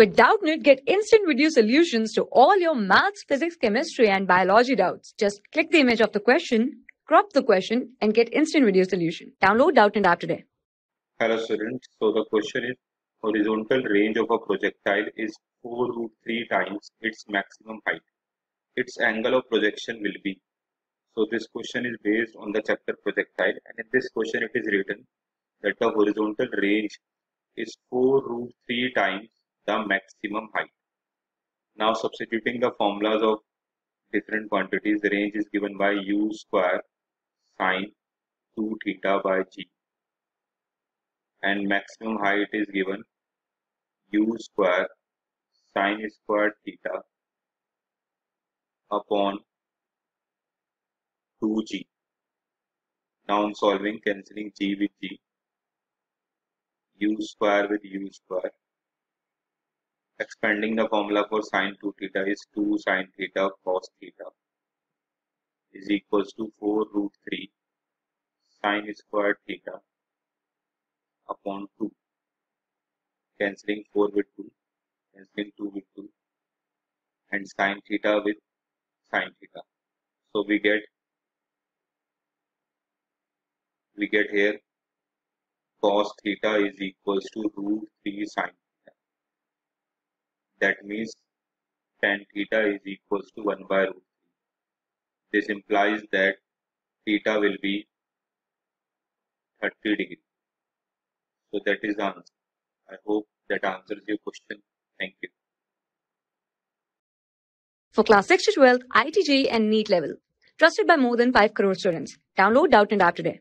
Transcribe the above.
With Doubtnut, get instant video solutions to all your maths, physics, chemistry, and biology doubts. Just click the image of the question, crop the question, and get instant video solution. Download Doubtnut app today. Hello students, so the question is horizontal range of a projectile is 4 root 3 times its maximum height. Its angle of projection will be. So this question is based on the chapter projectile and in this question it is written that the horizontal range is 4 root 3 times the maximum height. Now substituting the formulas of different quantities, the range is given by u square sine 2 theta by g and maximum height is given u square sine square theta upon 2g. Now in solving cancelling g with g, u square with u square. Expanding the formula for sine 2 theta is 2 sine theta cos theta is equals to 4 root 3 sine square theta upon 2 cancelling 4 with 2 cancelling 2 with 2 and sine theta with sine theta. So we get we get here cos theta is equals to root 3 sine that means tan theta is equals to 1 by root 3 this implies that theta will be 30 degree so that is the answer. I hope that answers your question. Thank you. For class 6 to 12, IIT JEE and NEET level. Trusted by more than 5 crore students. Download Doubtnut app today.